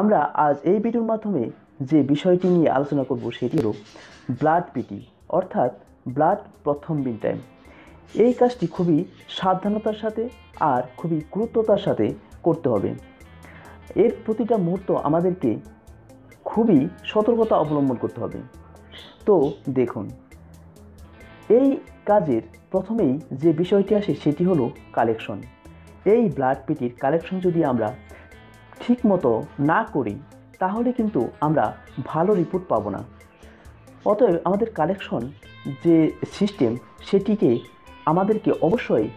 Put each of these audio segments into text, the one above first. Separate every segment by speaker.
Speaker 1: আমরা আজ এই ভিডিওর মাধ্যমে যে বিষয়টি নিয়ে আলোচনা করব সেটি হলো ব্লাড পিটি অর্থাৎ ব্লাড প্রথম বিন টাইম এই কাজটি খুবই সাবধানতার সাথে আর খুবই গুরুত্বতার সাথে করতে হবে। এর প্রতিটা মুহূর্ত আমাদেরকে খুবই সতর্কতা অবলম্বন করতে হবে। তো দেখুন, এই কাজের প্রথমেই যে বিষয়টি আসে সেটি হলো কালেকশন এই ব্লাড পিটির কালেকশন যদি আমরা ঠিকমতো না করি, তাহলে কিন্তু আমরা ভালো রিপোর্ট পাবো না। অতএব আমাদের কালেকশন যে সিস্টেম সেটিকে আমাদেরকে অবশ্যই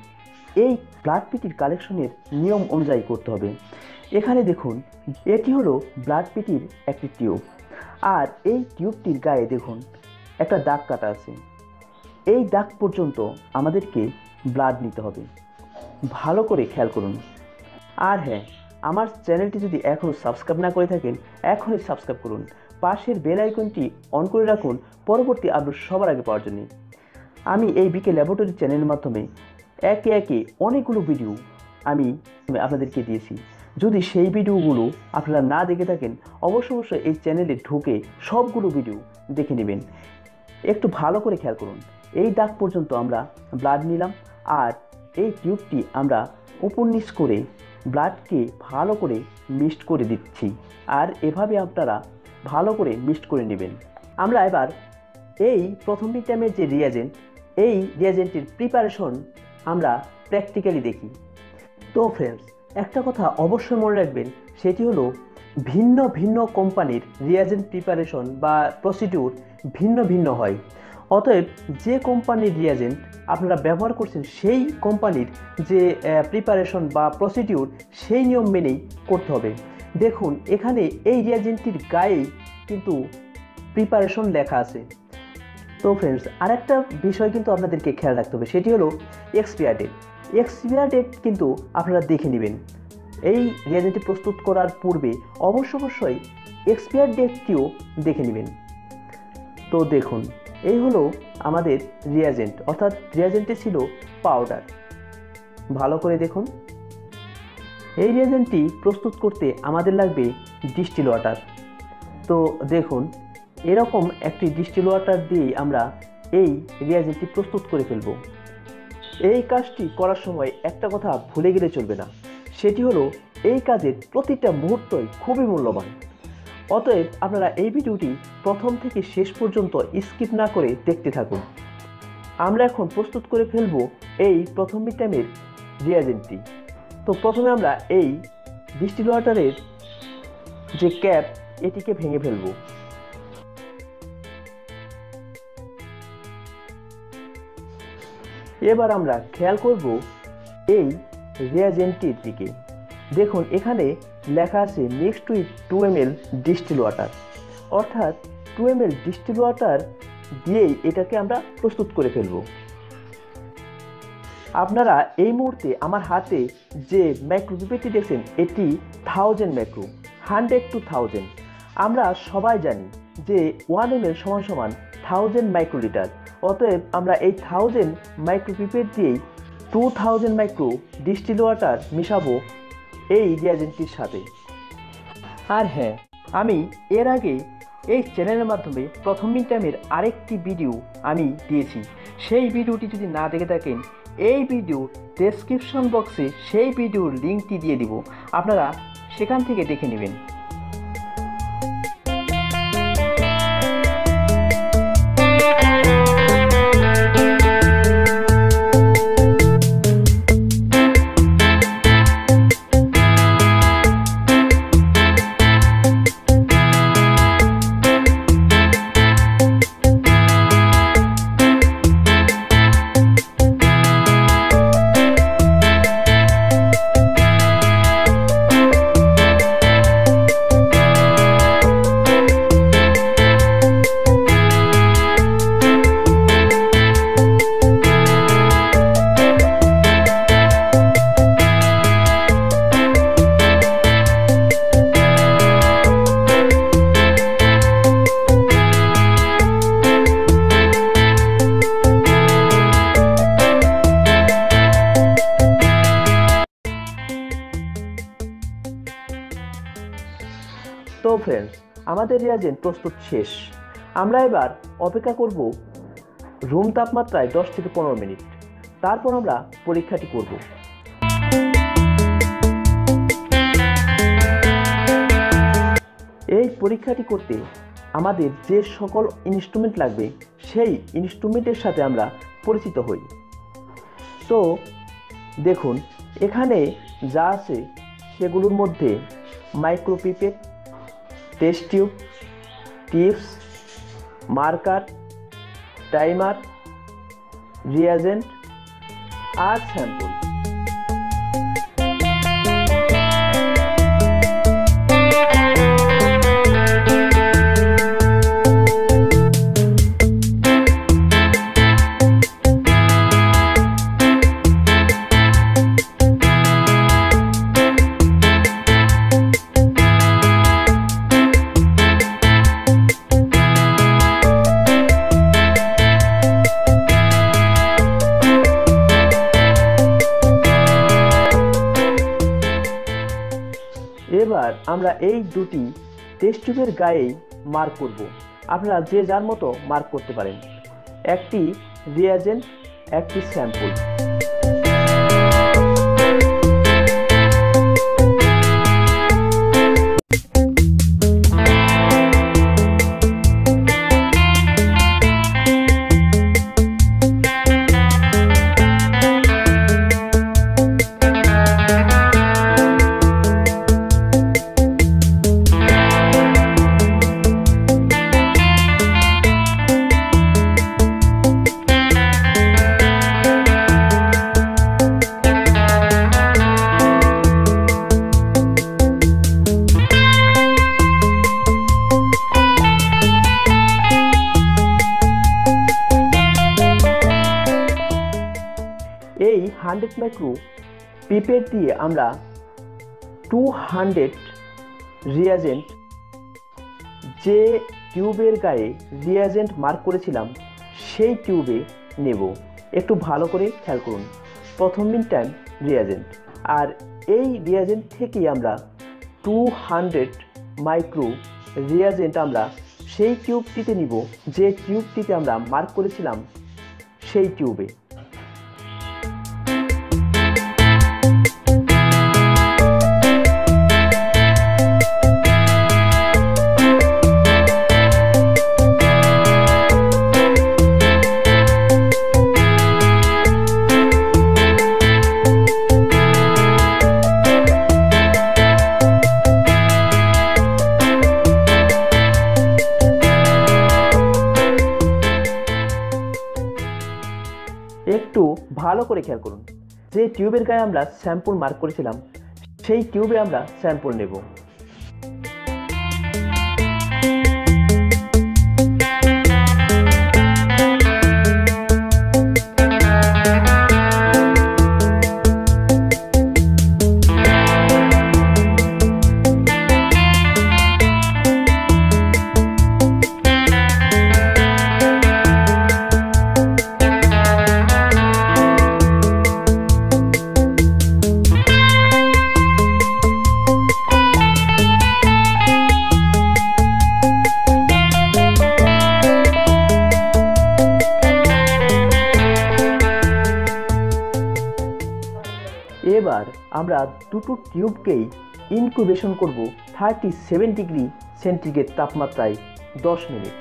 Speaker 1: এই ব্লাড পিটির কালেকশনের নিয়ম অনুযায়ী করতে হবে। এখানে দেখুন, এটি হলো ব্লাড পিটির একটি টিউব আর এই টিউবটির গায়ে দেখুন, একটা দাগ কাটা আছে। এই দাগ পর্যন্ত আমাদেরকে ব্লাড নিতে হবে। ভালো করে খেয়াল করুন। আর হ্যাঁ আমার চ্যানেলটি যদি এখনও সাবস্ক্রাইব না করে থাকেন, এখনই সাবস্ক্রাইব করুন। পাশের বেল আইকনটি অন করে রাখুন, পরবর্তী আপলোড সবার আগে পাওয়ার জন্য। আমি এই বিকে ল্যাবরেটরি চ্যানেলের মাধ্যমে একে একে অনেকগুলো ভিডিও আমি আপনাদেরকে দিয়েছি। যদি সেই ভিডিওগুলো আপনারা না দেখে থাকেন অবশ্য অবশ্যই এই চ্যানেলে ঢুকে সবগুলো ভিডিও দেখে নেবেন। একটু ভালো করে খেয়াল করুন। এই দাগ পর্যন্ত আমরা ব্লাড নিলাম আর এই টিউবটি আমরা উপর নিচ করে ব্লাডকে ভালো করে মিক্সড করে দিচ্ছি। আর এভাবে আপনারা ভালো করে মিক্সড করে নেবেন। আমরা এবার এই প্রথম ভিটামিনের যে রিয়াজেন্ট এই রিয়াজেন্টের প্রিপারেশন আমরা প্র্যাকটিক্যালি দেখি। তো ফ্রেন্ডস একটা কথা অবশ্যই মনে রাখবেন, সেটি হলো ভিন্ন ভিন্ন কোম্পানির রিয়াজেন্ট প্রিপারেশন বা প্রসিডিউর ভিন্ন ভিন্ন হয়। অতএব যে কোম্পানির রিয়াজেন্ট আপনারা ব্যবহার করছেন, সেই কোম্পানির যে প্রিপারেশন বা প্রসিডিউর সেই নিয়ম মেনেই করতে হবে। দেখুন, এখানে এই রিয়াজেন্টটির গায়েই কিন্তু প্রিপারেশন লেখা আছে। তো ফ্রেন্ডস আরেকটা বিষয় কিন্তু আপনাদেরকে খেয়াল রাখতে হবে, সেটি হলো এক্সপিয়ার ডেট এক্সপিয়ার ডেট কিন্তু আপনারা দেখে নেবেন। এই রিয়াজেন্টটি প্রস্তুত করার পূর্বে অবশ্য অবশ্যই এক্সপিয়ার ডেটটিও দেখে নেবেন। তো দেখুন এই হলো আমাদের রিয়াজেন্ট অর্থাৎ রিয়াজেন্টে ছিল পাউডার ভালো করে দেখুন। এই রিয়াজেন্টটি প্রস্তুত করতে আমাদের লাগবে ডিস্টিল ওয়াটার তো দেখুন, এরকম একটি ডিস্টিল ওয়াটার দিয়েই আমরা এই রিয়াজেন্টটি প্রস্তুত করে ফেলব। এই কাজটি করার সময় একটা কথা ভুলে গেলে চলবে না। সেটি হলো, এই কাজের প্রতিটা মুহূর্তই খুবই মূল্যবান। অতএব আপনারা এই ভিডিওটি প্রথম থেকে শেষ পর্যন্ত স্কিপ না করে দেখতে থাকুন। আমরা এখন প্রস্তুত করে ফেলব এই প্রথম ভিটামিনের রিয়াজেন্টটি তো প্রথমে আমরা এই ডিস্টিল ওয়াটারের যে ক্যাপ এটিকে ভেঙে ফেলব। এবার আমরা খেয়াল করব এই রিয়াজেন্টটির দিকে। দেখুন, এখানে লেখা আছে mixed with two M L distill water অর্থাৎ two M L distill water দিয়েই এটাকে আমরা প্রস্তুত করে ফেলব। আপনারা এই মুহূর্তে আমার হাতে যে ম্যাক্রোপিপেটি দেখছেন, এটি thousand macro hundred to thousand আমরা সবাই জানি যে ওয়ান এম এল সমান সমান থাউজেন্ড মাইক্রোলিটার অতএব আমরা এই থাউজেন্ড মাইক্রোপিপেট দিয়েই two thousand micro distill water মিশাবো এই রিয়াজেন্টটির সাথে। আর হ্যাঁ আমি এর আগে এই চ্যানেলের মাধ্যমে প্রথম টাইমের আরেকটি ভিডিও আমি দিয়েছি। সেই ভিডিওটি যদি না দেখে থাকেন, এই ভিডিও ডেসক্রিপশন বক্সে সেই ভিডিওর লিঙ্কটি দিয়ে দিব। আপনারা সেখান থেকে দেখে নেবেন। আমাদের রিয়াজেন্ট প্রস্তুত শেষ। আমরা এবার অপেক্ষা করব রুম তাপমাত্রায় দশ থেকে পনেরো মিনিট। তারপর আমরা পরীক্ষাটি করব। এই পরীক্ষাটি করতে আমাদের যে সকল ইনস্ট্রুমেন্ট লাগবে, সেই ইনস্ট্রুমেন্টের সাথে আমরা পরিচিত হই। তো, দেখুন, এখানে যা আছে সেগুলোর মধ্যে micropipette test tube tips marker timer reagent আর স্যাম্পল এবার আমরা এই দুটি টেস্ট টিউবের গায়েই মার্ক করব। আপনারা যে যার মতো মার্ক করতে পারেন। একটি রিয়াজেন্ট একটি স্যাম্পল হান্ড্রেড মাইক্রো পিপেট দিয়ে আমরা টু হান্ড্রেড রিয়াজেন্ট যে টিউবের গায়ে রিয়াজেন্ট মার্ক করেছিলাম, সেই টিউবে নেব। একটু ভালো করে খেয়াল করুন। প্রথম মিন টাইম রিয়াজেন্ট আর এই রিয়াজেন্ট থেকেই আমরা টু হান্ড্রেড মাইক্রো রিয়াজেন্ট আমরা সেই টিউবটিতে নিব। যে টিউবটিতে আমরা মার্ক করেছিলাম, সেই টিউবে। করে খেয়াল করুন। যে টিউবের গায়ে আমরা স্যাম্পল মার্ক করেছিলাম, সেই টিউবে আমরা স্যাম্পল নেব। এবার আমরা দুটো টিউবকেই ইনকিউবেশন করব থার্টি সেভেন ডিগ্রি সেন্টিগ্রেড তাপমাত্রায় দশ মিনিট।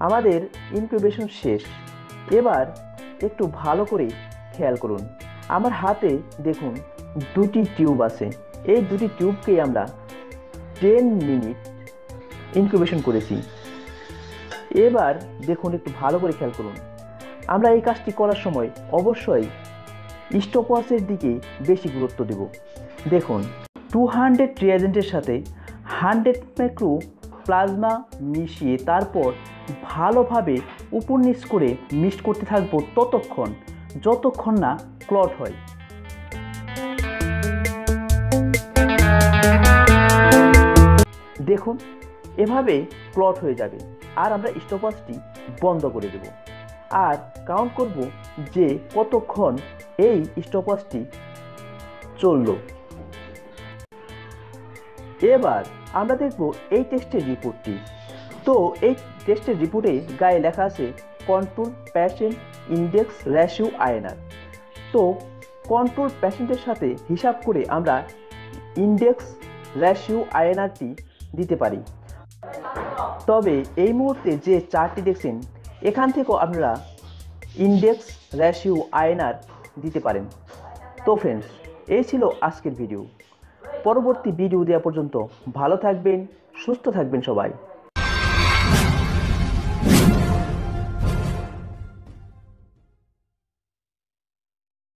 Speaker 1: আমাদের ইনকিউবেশন শেষ। এবার একটু ভালো করে খেয়াল করুন। আমার হাতে দেখুন দুটি টিউব আছে। এই দুটি টিউবকেই আমরা টেন মিনিট ইনকিউবেশন করেছি। এবার দেখুন একটু ভালো করে খেয়াল করুন। আমরা এই কাজটি করার সময় অবশ্যই স্টপওয়াচের দিকে বেশি গুরুত্ব দেব। দেখুন টু হান্ড্রেড রিয়াজেন্টের সাথে হান্ড্রেড মাইক্রো প্লাজমা মিশিয়ে তারপর ভালোভাবে উপর নিচ করে মিক্সড করতে থাকব ততক্ষণ, যতক্ষণ না ক্লট হয়। দেখুন, এভাবে প্লট হয়ে যাবে, আর আমরা স্টপওয়াচটি বন্ধ করে দেব। আর কাউন্ট করব যে কতক্ষণ এই স্টপওয়াচটি চলল। এবার আমরা দেখব এই টেস্টের রিপোর্টটি তো এই টেস্টের রিপোর্টে গায়ে লেখা আছে, কন্ট্রোল প্যাশেন্ট ইন্ডেক্স রেশিও আয়নার। তো, কন্ট্রোল প্যাশেন্টের সাথে হিসাব করে আমরা ইন্ডেক্স রেশিও আয়নারটি দিতে পারি। তবে এই মুহূর্তে যে চারটি দেখছেন, এখান থেকেও আপনারা ইন্ডেক্স রেশিও আয়নার দিতে পারেন। তো ফ্রেন্ডস এই ছিল আজকের ভিডিও পরবর্তী ভিডিও দেওয়া পর্যন্ত ভালো থাকবেন, সুস্থ থাকবেন সবাই।